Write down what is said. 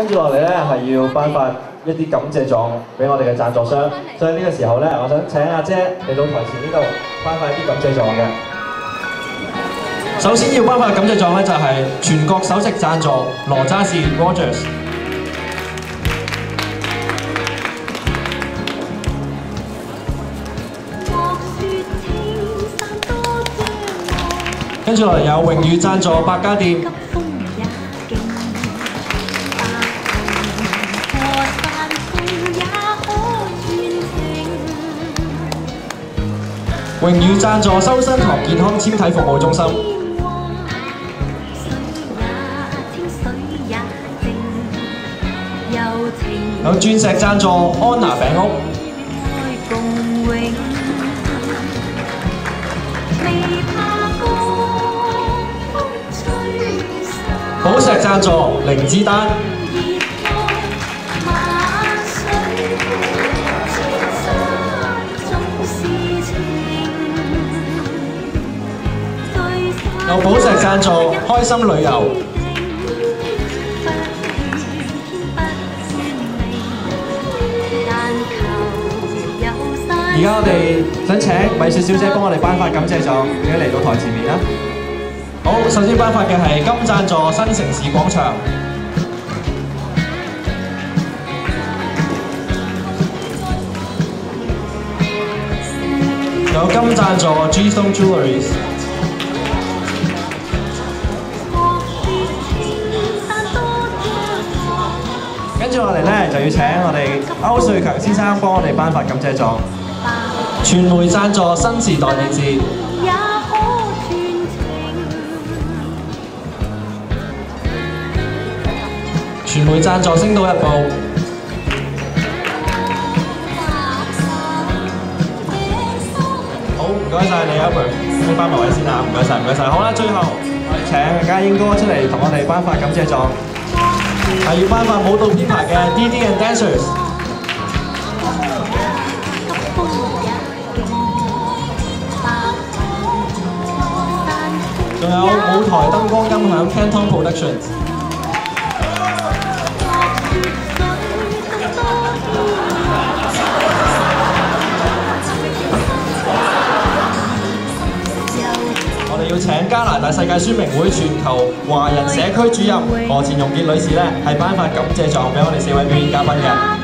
跟住落嚟咧係要頒發一啲感謝狀俾我哋嘅贊助商，所以呢個時候咧，我想請阿姐嚟到台前呢度頒發一啲感謝狀嘅。首先要頒發感謝狀咧就係全國首席贊助羅渣士 Rogers。跟住落嚟有榮譽贊助百家店。榮譽贊助修身堂健康纖體服務中心。有鑽石贊助安娜餅屋。寶石贊助靈芝丹。有寶石贊助開心旅遊。而家我哋想請米雪小姐幫我哋頒發感謝狀，而家嚟到台前面啦。好，首先頒發嘅係金贊助新城市廣場。有金贊助 G Stone Jewelries。跟住落嚟咧，就要請我哋歐瑞強先生幫我哋頒發感謝狀。傳媒贊助新時代電視。傳媒贊助星島日報。好，唔該晒你 Albert，你翻埋位先啦，唔該晒，唔該晒。好啦，最後我哋請嘉英哥出嚟同我哋頒發感謝狀。係要頒發舞蹈編排嘅 DD and Dancers，仲有舞台燈光音響 Canton Productions。加拿大世界宣明会全球华人社区主任何倩容杰女士咧，系颁发感谢状俾我哋四位表演嘉宾嘅。